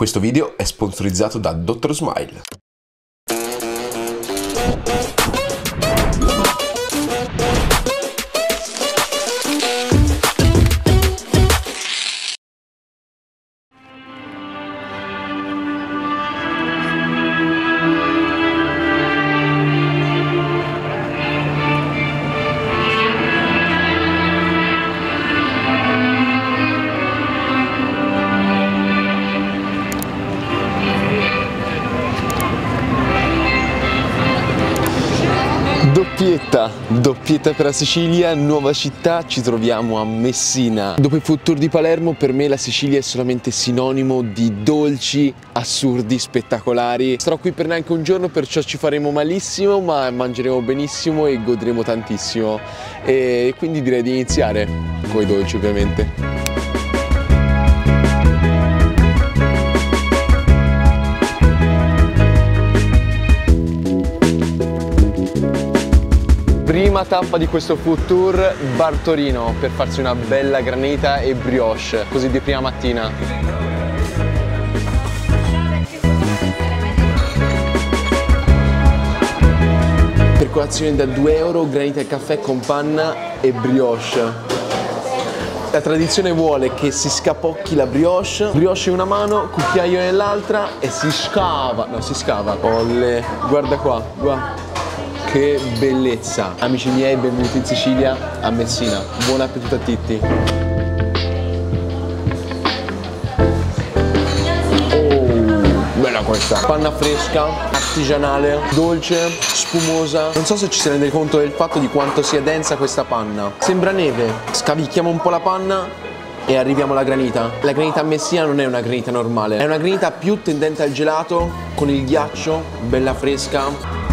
Questo video è sponsorizzato da Dr. Smile. Doppietta per la Sicilia, nuova città, ci troviamo a Messina. Dopo il food tour di Palermo, per me la Sicilia è solamente sinonimo di dolci, assurdi, spettacolari. Starò qui per neanche un giorno, perciò ci faremo malissimo, ma mangeremo benissimo e godremo tantissimo. E quindi direi di iniziare con i dolci ovviamente. Prima tappa di questo food tour, Bartorino, per farsi una bella granita e brioche, così di prima mattina. Per colazione da 2 euro, granita e caffè con panna e brioche. La tradizione vuole che si scapocchi la brioche, brioche in una mano, cucchiaio nell'altra e si scava, no si scava. Olle, guarda qua, guarda. Che bellezza! Amici miei, benvenuti in Sicilia, a Messina. Buon appetito a tutti! Oh, bella questa! Panna fresca, artigianale, dolce, spumosa. Non so se ci si rende conto del fatto di quanto sia densa questa panna. Sembra neve. Scavicchiamo un po' la panna e arriviamo alla granita. La granita Messina non è una granita normale, è una granita più tendente al gelato, con il ghiaccio, bella fresca.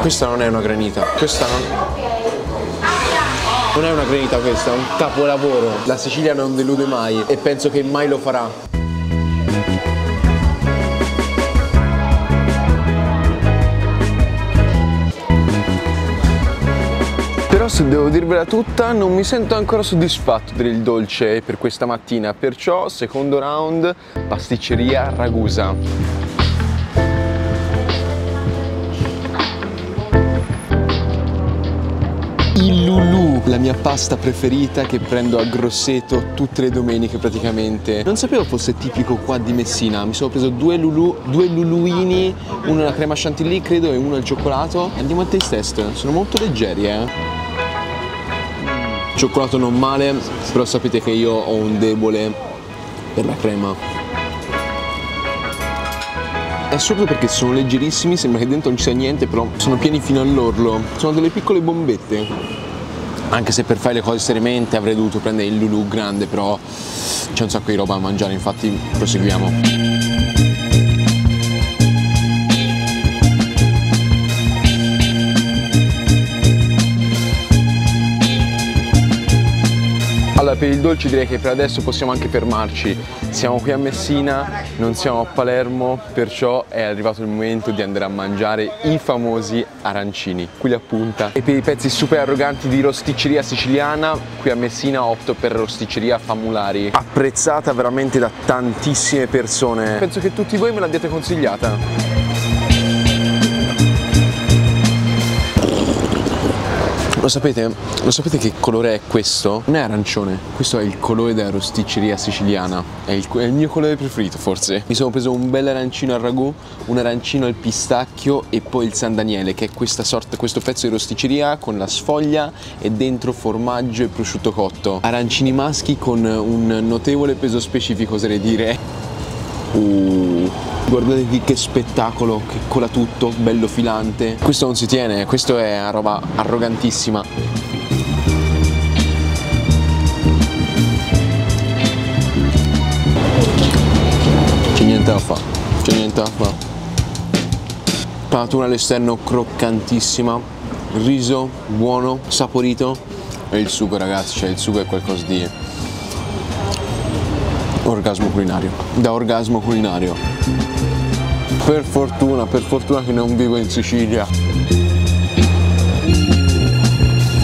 Questa non è una granita, questa non... Non è una granita questa, è un capolavoro. La Sicilia non delude mai e penso che mai lo farà. Però se devo dirvela tutta non mi sento ancora soddisfatto del dolce per questa mattina, perciò secondo round pasticceria Ragusa. La mia pasta preferita che prendo a Grosseto tutte le domeniche praticamente. Non sapevo fosse tipico qua di Messina, mi sono preso due Lulu, due Luluini, uno alla crema chantilly credo e uno al cioccolato. Andiamo al taste test, sono molto leggeri eh. Cioccolato non male, però sapete che io ho un debole per la crema. È assurdo perché sono leggerissimi, sembra che dentro non ci sia niente, però sono pieni fino all'orlo. Sono delle piccole bombette. Anche se per fare le cose seriamente avrei dovuto prendere il Lulu grande, però c'è un sacco di roba da mangiare, infatti proseguiamo. Allora per il dolce direi che per adesso possiamo anche fermarci, siamo qui a Messina, non siamo a Palermo, perciò è arrivato il momento di andare a mangiare i famosi arancini, qui a punta. E per i pezzi super arroganti di rosticceria siciliana, qui a Messina opto per rosticceria Famulari, apprezzata veramente da tantissime persone. Penso che tutti voi me l'abbiate consigliata. Lo sapete? Lo sapete che colore è questo? Non è arancione, questo è il colore della rosticceria siciliana. È il, è il, mio colore preferito forse. Mi sono preso un bel arancino al ragù, un arancino al pistacchio e poi il San Daniele, che è questa sorta, questo pezzo di rosticceria con la sfoglia e dentro formaggio e prosciutto cotto. Arancini maschi con un notevole peso specifico, oserei dire. Uh. Guardate qui che spettacolo, che cola tutto, bello filante. Questo non si tiene, questo è una roba arrogantissima. C'è niente da fare, c'è niente da fare. Panatura all'esterno croccantissima, riso buono, saporito e il sugo ragazzi, cioè il sugo è qualcosa di orgasmo culinario, da orgasmo culinario. Per fortuna, per fortuna che non vivo in Sicilia.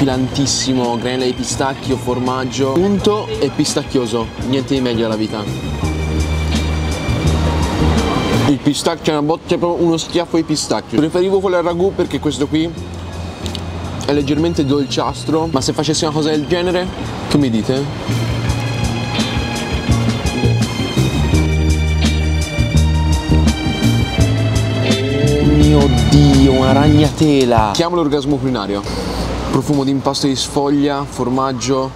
filantissimo, granella di pistacchio, formaggio, unto e pistacchioso. Niente di meglio alla vita. Il pistacchio è una botta, è proprio uno schiaffo di pistacchio. Preferivo quello al ragù perché questo qui è leggermente dolciastro, ma se facessi una cosa del genere, che mi dite? Dio, una ragnatela! Chiamo l'orgasmo culinario. Profumo di impasto di sfoglia, formaggio.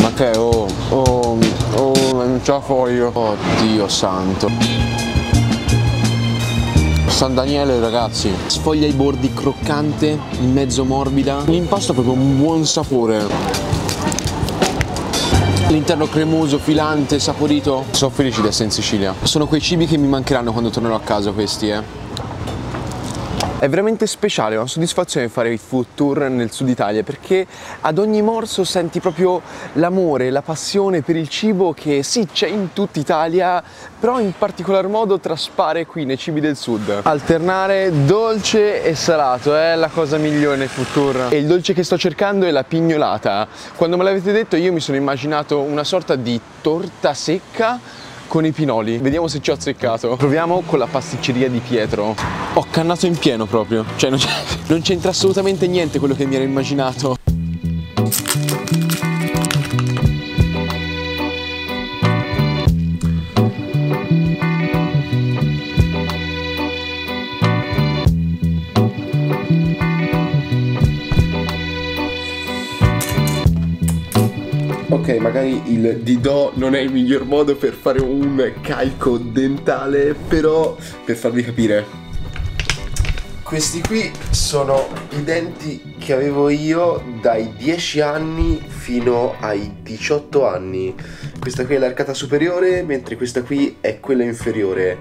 Ma che oh, oh, oh, non ce la foglio. Oddio santo. San Daniele ragazzi, sfoglia i bordi croccante, in mezzo morbida. L'impasto ha proprio un buon sapore l'interno cremoso, filante, saporito. Sono felice di essere in Sicilia. Sono quei cibi che mi mancheranno quando tornerò a casa questi, eh. È veramente speciale, è una soddisfazione fare i food tour nel sud Italia perché ad ogni morso senti proprio l'amore, la passione per il cibo che sì c'è in tutta Italia, però in particolar modo traspare qui nei cibi del sud. Alternare dolce e salato è la cosa migliore nei food tour. E il dolce che sto cercando è la pignolata. Quando me l'avete detto io mi sono immaginato una sorta di torta secca con i pinoli. Vediamo se ci ho azzeccato. Proviamo con la pasticceria di Pietro. Ho cannato in pieno proprio. Cioè non c'entra assolutamente niente quello che mi ero immaginato. Ok, magari il Didò non è il miglior modo per fare un calco dentale, però per farvi capire. Questi qui sono i denti che avevo io dai 10 anni fino ai 18 anni. Questa qui è l'arcata superiore, mentre questa qui è quella inferiore.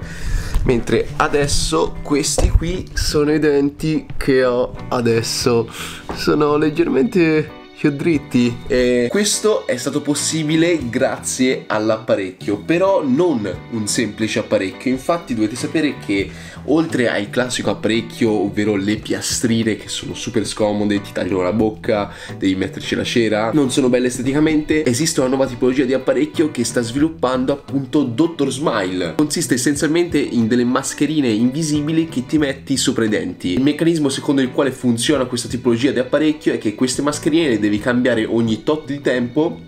Mentre adesso questi qui sono i denti che ho adesso. Sono leggermente più dritti. E questo è stato possibile grazie all'apparecchio però non un semplice apparecchio. Infatti dovete sapere che oltre al classico apparecchio ovvero le piastrine che sono super scomode ti tagliano la bocca devi metterci la cera non sono belle esteticamente esiste una nuova tipologia di apparecchio che sta sviluppando appunto Dr. Smile. Consiste essenzialmente in delle mascherine invisibili che ti metti sopra i denti. Il meccanismo secondo il quale funziona questa tipologia di apparecchio è che queste mascherine le devi devi cambiare ogni tot di tempo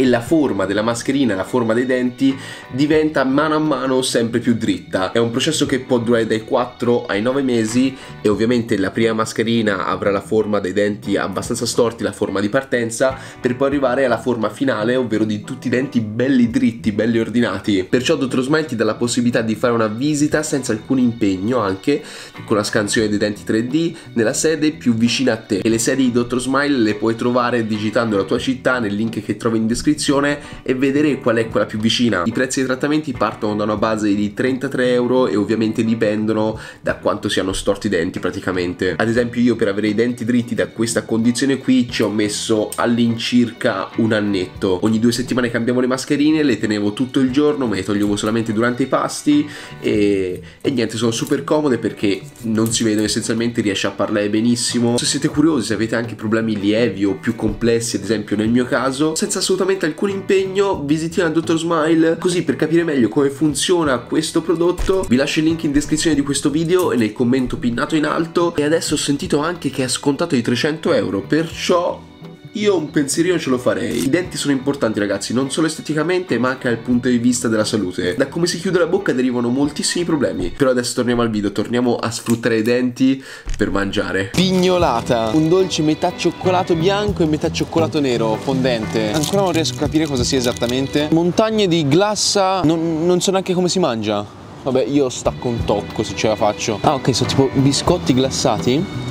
e la forma della mascherina, la forma dei denti diventa mano a mano sempre più dritta. È un processo che può durare dai 4 ai 9 mesi e ovviamente la prima mascherina avrà la forma dei denti abbastanza storti, la forma di partenza, per poi arrivare alla forma finale, ovvero di tutti i denti belli dritti, belli ordinati. Perciò Dr. Smile ti dà la possibilità di fare una visita senza alcun impegno anche con la scansione dei denti 3D nella sede più vicina a te. E le sedi di Dr. Smile le puoi trovare digitando la tua città nel link che trovi in descrizione descrizione e vedere qual è quella più vicina. I prezzi dei trattamenti partono da una base di 33 euro e ovviamente dipendono da quanto siano storti i denti praticamente. Ad esempio io per avere i denti dritti da questa condizione qui ci ho messo all'incirca un annetto. Ogni due settimane cambiavo le mascherine, le tenevo tutto il giorno, me le toglievo solamente durante i pasti e, e niente, sono super comode perché non si vedono essenzialmente, riesce a parlare benissimo. Se siete curiosi, se avete anche problemi lievi o più complessi, ad esempio nel mio caso, senza assolutamente senza alcun impegno visitiamo Dr. Smile così per capire meglio come funziona questo prodotto vi lascio il link in descrizione di questo video e nel commento pinnato in alto e adesso ho sentito anche che è scontato di 300 euro perciò io un pensierino ce lo farei. I denti sono importanti ragazzi, non solo esteticamente ma anche dal punto di vista della salute. Da come si chiude la bocca derivano moltissimi problemi. Però adesso torniamo al video, torniamo a sfruttare i denti per mangiare. Pignolata, un dolce metà cioccolato bianco e metà cioccolato nero, fondente. Ancora non riesco a capire cosa sia esattamente. Montagne di glassa, non, non so neanche come si mangia. Vabbè, io stacco un tocco se ce la faccio. Ah, ok, sono tipo biscotti glassati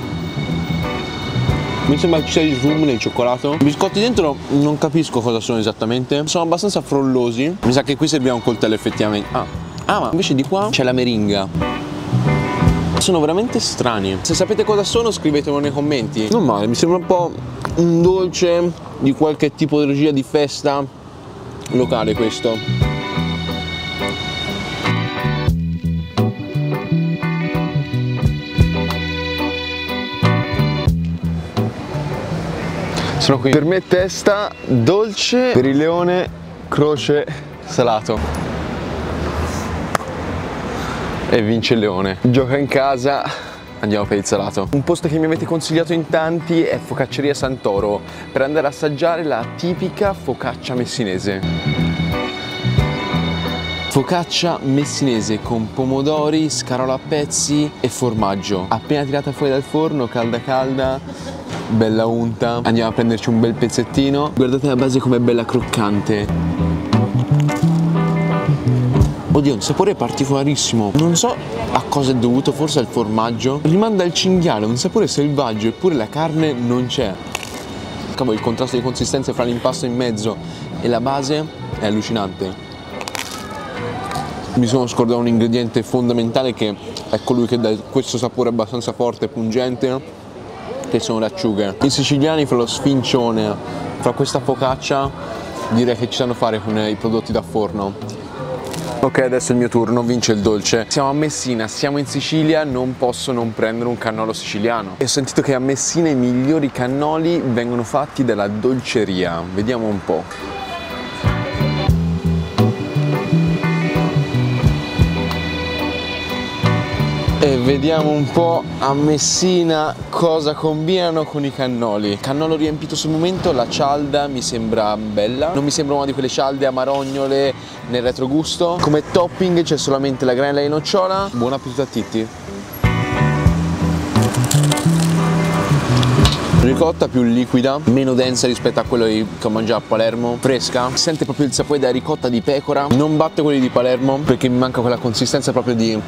mi sembra ci sia il rum nel cioccolato. I biscotti dentro non capisco cosa sono esattamente. Sono abbastanza frollosi. Mi sa che qui serviva un coltello effettivamente. Ah, ah ma invece di qua c'è la meringa. Sono veramente strani. Se sapete cosa sono scrivetemelo nei commenti. Non male, mi sembra un po' un dolce di qualche tipologia di festa locale questo. Sono qui. Per me testa dolce, per il leone croce salato. E vince il leone. Gioca in casa, andiamo per il salato. Un posto che mi avete consigliato in tanti è Focacceria Santoro per andare a assaggiare la tipica focaccia messinese. Focaccia messinese con pomodori, scarola a pezzi e formaggio. Appena tirata fuori dal forno, calda calda, bella unta. Andiamo a prenderci un bel pezzettino. Guardate la base com'è bella croccante. Oddio, un sapore particolarissimo. Non so a cosa è dovuto, forse al formaggio. Rimanda il cinghiale, un sapore selvaggio, eppure la carne non c'è. Cavolo, il contrasto di consistenza fra l'impasto in mezzo e la base è allucinante mi sono scordato un ingrediente fondamentale che è colui che dà questo sapore abbastanza forte e pungente che sono le acciughe. I siciliani fra lo sfincione, fra questa focaccia direi che ci sanno fare con i prodotti da forno. Ok, adesso è il mio turno, vince il dolce. Siamo a Messina, siamo in Sicilia, non posso non prendere un cannolo siciliano. E ho sentito che a Messina i migliori cannoli vengono fatti dalla dolceria. Vediamo un po'. Vediamo un po' a Messina cosa combinano con i cannoli. Cannolo riempito sul momento, la cialda mi sembra bella, non mi sembra una di quelle cialde amarognole nel retrogusto. Come topping c'è solamente la granella di nocciola. Buon appetito a Titti! Ricotta più liquida, meno densa rispetto a quello che ho mangiato a Palermo, fresca, sente proprio il sapore della ricotta di pecora, non batte quelli di Palermo perché mi manca quella consistenza proprio di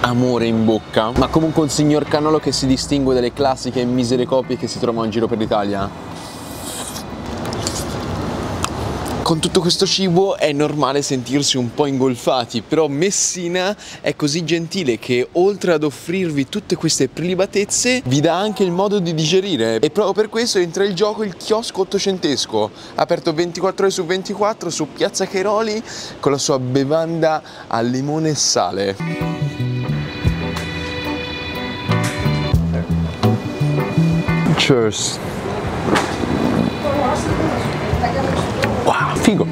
amore in bocca, ma comunque un signor cannolo che si distingue dalle classiche e misere copie che si trovano in giro per l'Italia. Con tutto questo cibo è normale sentirsi un po' ingolfati, però Messina è così gentile che oltre ad offrirvi tutte queste prelibatezze vi dà anche il modo di digerire e proprio per questo entra in gioco il chiosco ottocentesco, aperto 24 ore su 24 su Piazza Cheroli con la sua bevanda al limone e sale. Cheers. Wow, figo.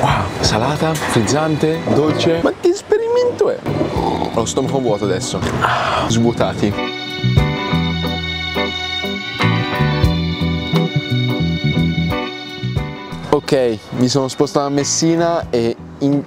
Wow, salata, frizzante, dolce. Ma che esperimento è? Ho lo stomaco vuoto adesso. Svuotati. Ok, mi sono spostato a Messina e in,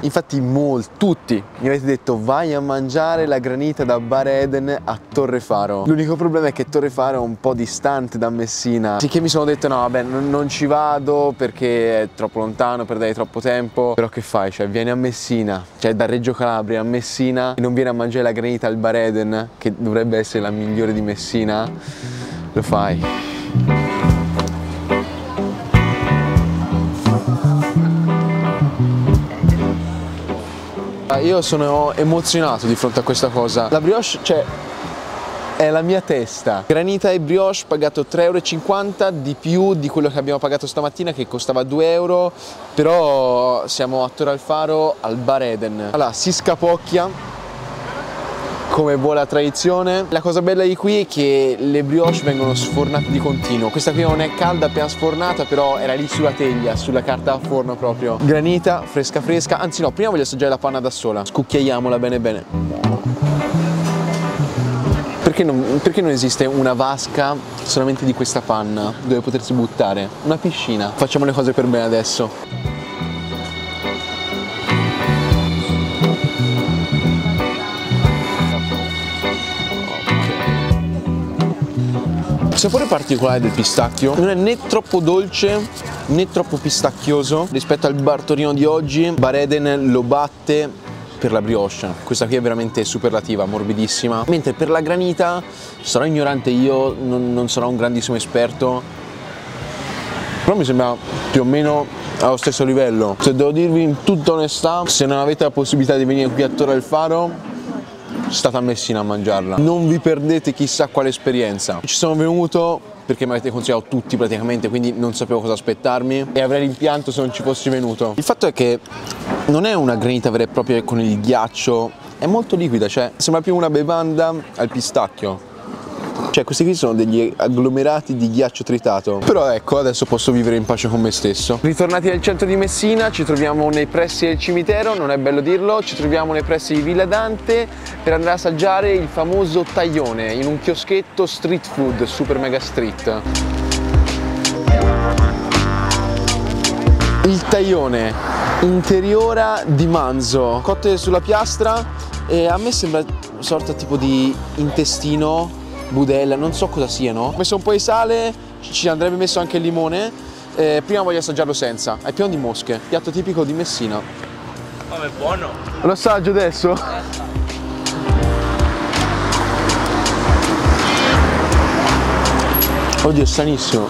infatti molti, tutti mi avete detto vai a mangiare la granita da Bar Eden a Torrefaro. L'unico problema è che Torrefaro è un po' distante da Messina. Sicché mi sono detto no vabbè non, non ci vado perché è troppo lontano, perderei troppo tempo. Però che fai? Cioè vieni a Messina, cioè da Reggio Calabria a Messina e non vieni a mangiare la granita al Bar Eden che dovrebbe essere la migliore di Messina. Lo fai. Io sono emozionato di fronte a questa cosa. La brioche, cioè, è la mia testa. Granita e brioche pagato 3,50 euro di più di quello che abbiamo pagato stamattina che costava 2 euro, però siamo a Torre Alfaro al Bar Eden. Allora, si scapocchia come la tradizione. La cosa bella di qui è che le brioche vengono sfornate di continuo. Questa qui non è calda, appena sfornata, però era lì sulla teglia, sulla carta da forno proprio. Granita, fresca fresca. Anzi no, prima voglio assaggiare la panna da sola. Scucchiaiamola bene bene. Perché non, perché non, esiste una vasca solamente di questa panna dove potersi buttare? Una piscina. Facciamo le cose per bene adesso. Sapore particolare del pistacchio? Non è né troppo dolce né troppo pistacchioso. Rispetto al Bartorino di oggi Bareden lo batte per la brioche. Questa qui è veramente superlativa, morbidissima. Mentre per la granita sarò ignorante io, non, non sarò un grandissimo esperto. Però mi sembra più o meno allo stesso livello. Se devo dirvi in tutta onestà se non avete la possibilità di venire qui a Torre del Faro state a Messina a mangiarla. Non vi perdete chissà quale esperienza. Ci sono venuto perché mi avete consigliato tutti praticamente, quindi non sapevo cosa aspettarmi e avrei rimpianto se non ci fossi venuto. Il fatto è che non è una granita vera e propria con il ghiaccio, è molto liquida, cioè sembra più una bevanda al pistacchio. Cioè questi qui sono degli agglomerati di ghiaccio tritato. Però ecco, adesso posso vivere in pace con me stesso. Ritornati nel centro di Messina, ci troviamo nei pressi del cimitero, non è bello dirlo, ci troviamo nei pressi di Villa Dante per andare a assaggiare il famoso taglione in un chioschetto street food, super mega street. Il taglione interiora di manzo, cotte sulla piastra e a me sembra una sorta tipo di intestino, budella, non so cosa siano. Ho messo un po' di sale, ci andrebbe messo anche il limone. Eh, prima voglio assaggiarlo senza, è pieno di mosche, piatto tipico di Messina. Ma è buono. Lo assaggio adesso? Oddio, è sanissimo.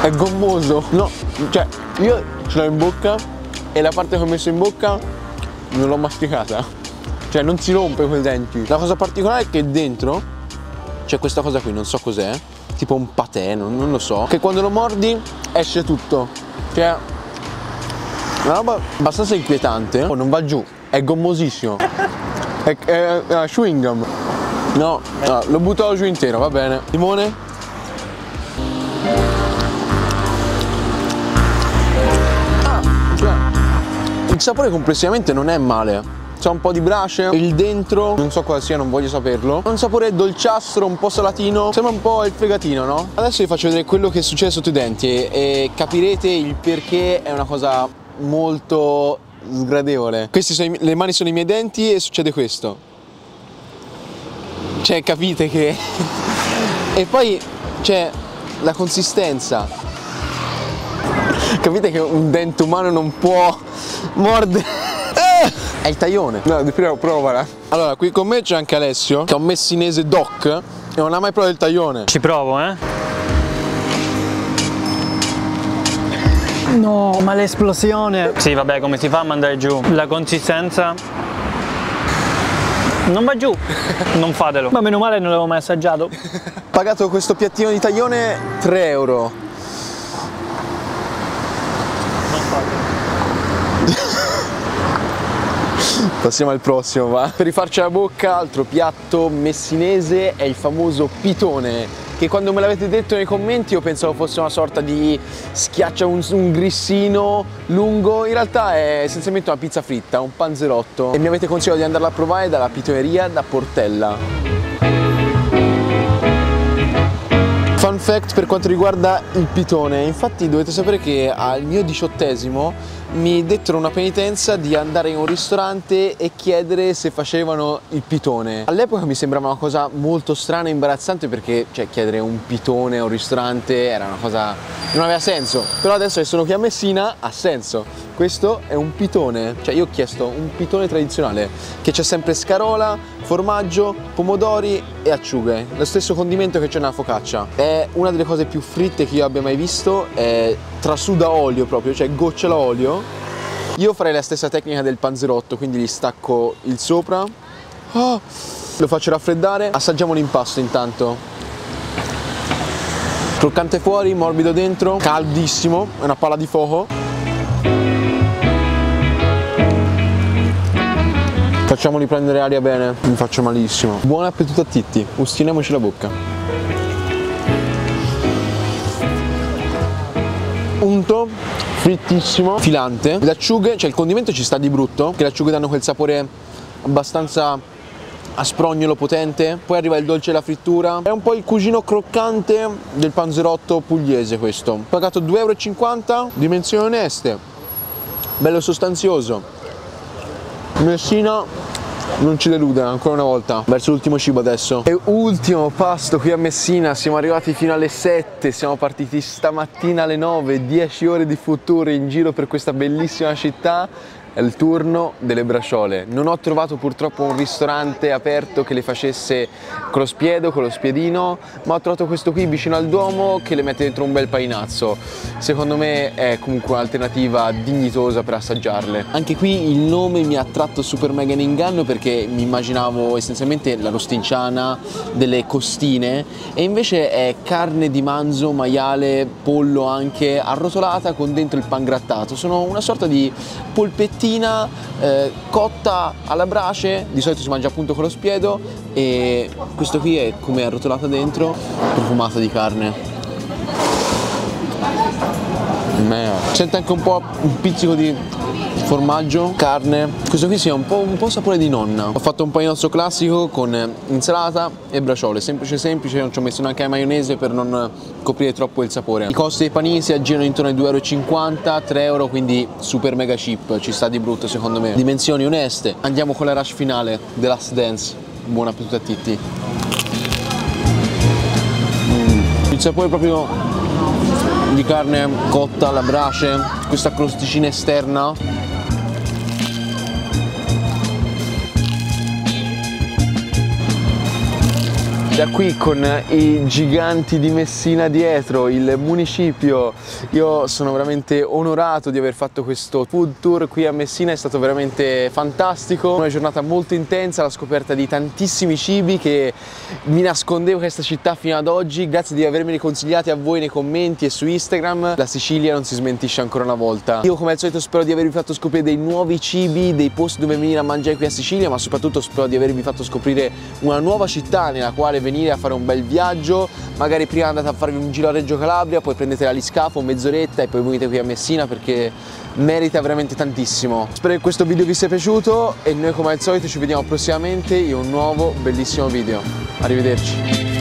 È gommoso. No, cioè, io ce l'ho in bocca e la parte che ho messo in bocca non l'ho masticata. Cioè, non si rompe con i denti. La cosa particolare è che dentro c'è questa cosa qui, non so cos'è. Tipo un patè, non, non lo so. Che quando lo mordi esce tutto. Cioè, una roba abbastanza inquietante. Oh, non va giù, è gommosissimo. È, è, è chewing gum. No, no, lo butto giù intero, va bene. Limone? Ah, cioè, il sapore complessivamente non è male. C'è un po' di brace, il dentro, non so cosa sia, non voglio saperlo. Ha un sapore dolciastro, un po' salatino, sembra un po' il fegatino, no? Adesso vi faccio vedere quello che succede sotto i denti e, capirete il perché è una cosa molto sgradevole. Queste sono i- le mani sono i miei denti e succede questo. Cioè, capite che... e poi c'è la consistenza. Capite che un dente umano non può mordere. È il taglione. No, prima provala. Allora, qui con me c'è anche Alessio, che è un messinese doc e non ha mai provato il taglione. Ci provo, eh. No, ma l'esplosione. Sì, vabbè, come si fa a mandare giù? La consistenza. Non va giù. Non fatelo. Ma meno male non l'avevo mai assaggiato. Ho pagato questo piattino di taglione 3 euro. Non fatelo. Passiamo al prossimo, va. Per rifarci la bocca, altro piatto messinese è il famoso pitone. Che quando me l'avete detto nei commenti io pensavo fosse una sorta di schiaccia un, un grissino lungo, in realtà è essenzialmente una pizza fritta, un panzerotto. E mi avete consigliato di andarla a provare dalla pitoneria da Portella. Fun fact per quanto riguarda il pitone, infatti dovete sapere che al mio diciottesimo mi dettero una penitenza di andare in un ristorante e chiedere se facevano il pitone. All'epoca mi sembrava una cosa molto strana e imbarazzante perché cioè, chiedere un pitone a un ristorante era una cosa non aveva senso. Però adesso che sono qui a Messina ha senso. Questo è un pitone, cioè io ho chiesto un pitone tradizionale che c'è sempre scarola, formaggio, pomodori e acciughe, lo stesso condimento che c'è nella focaccia. È una delle cose più fritte che io abbia mai visto, è trasuda olio proprio, cioè gocciola olio. Io farei la stessa tecnica del panzerotto, quindi gli stacco il sopra, Ah, lo faccio raffreddare, assaggiamo l'impasto intanto. Croccante fuori, morbido dentro, caldissimo, è una palla di fuoco. Facciamoli prendere aria bene, mi faccio malissimo. Buon appetito a tutti, ustiniamoci la bocca. Unto, frittissimo, filante. Le acciughe, cioè il condimento ci sta di brutto, che le acciughe danno quel sapore abbastanza asprognolo potente, poi arriva il dolce e la frittura. È un po' il cugino croccante del panzerotto pugliese questo. Pagato 2,50 euro, dimensioni oneste, bello sostanzioso. Messina non ci delude ancora una volta. Verso l'ultimo cibo adesso. E ultimo pasto qui a Messina, siamo arrivati fino alle 7, siamo partiti stamattina alle 9, 10 ore di futuro in giro per questa bellissima città. Il turno delle bracciole. Non ho trovato purtroppo un ristorante aperto che le facesse con lo spiedo, con lo spiedino, ma ho trovato questo qui vicino al Duomo che le mette dentro un bel painazzo. Secondo me è comunque un'alternativa dignitosa per assaggiarle. Anche qui il nome mi ha tratto super mega in inganno perché mi immaginavo essenzialmente la rostinciana delle costine e invece è carne di manzo, maiale, pollo anche arrotolata con dentro il pangrattato. Sono una sorta di polpettini crostina eh, cotta alla brace, di solito si mangia appunto con lo spiedo e questo qui è come arrotolata dentro, profumata di carne. Sente anche un po' un pizzico di formaggio, carne. Questo qui sì, ha un po', un po' sapore di nonna. Ho fatto un paninozzo classico con insalata e braciole, semplice semplice, non ci ho messo neanche la maionese per non coprire troppo il sapore. I costi dei panini si aggirano intorno ai 2,50 euro, 3 euro, quindi super mega cheap, ci sta di brutto secondo me. Dimensioni oneste. Andiamo con la rush finale, The Last Dance. Buon appetito a Titti. Mm. Il sapore proprio di carne cotta alla brace, questa crosticina esterna da qui con i giganti di Messina dietro, il municipio, io sono veramente onorato di aver fatto questo food tour qui a Messina, è stato veramente fantastico, una giornata molto intensa, la scoperta di tantissimi cibi che mi nascondevo questa città fino ad oggi, grazie di avermeli consigliati a voi nei commenti e su Instagram, la Sicilia non si smentisce ancora una volta. Io come al solito spero di avervi fatto scoprire dei nuovi cibi, dei posti dove venire a mangiare qui a Sicilia, ma soprattutto spero di avervi fatto scoprire una nuova città nella quale venire a fare un bel viaggio, magari prima andate a farvi un giro a Reggio Calabria, poi prendete l'aliscafo, mezz'oretta e poi venite qui a Messina perché merita veramente tantissimo. Spero che questo video vi sia piaciuto e noi come al solito ci vediamo prossimamente in un nuovo bellissimo video. Arrivederci.